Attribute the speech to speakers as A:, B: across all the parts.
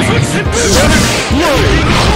A: explode.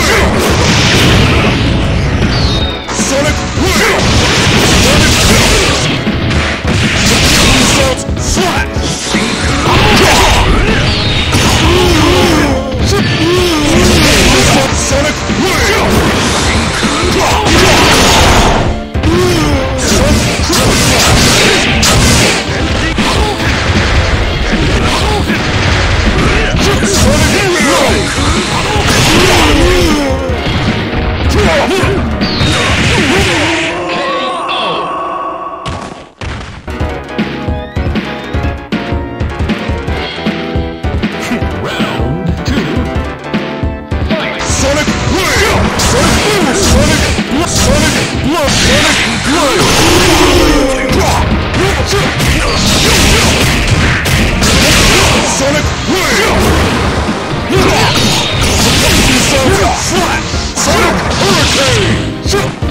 A: 追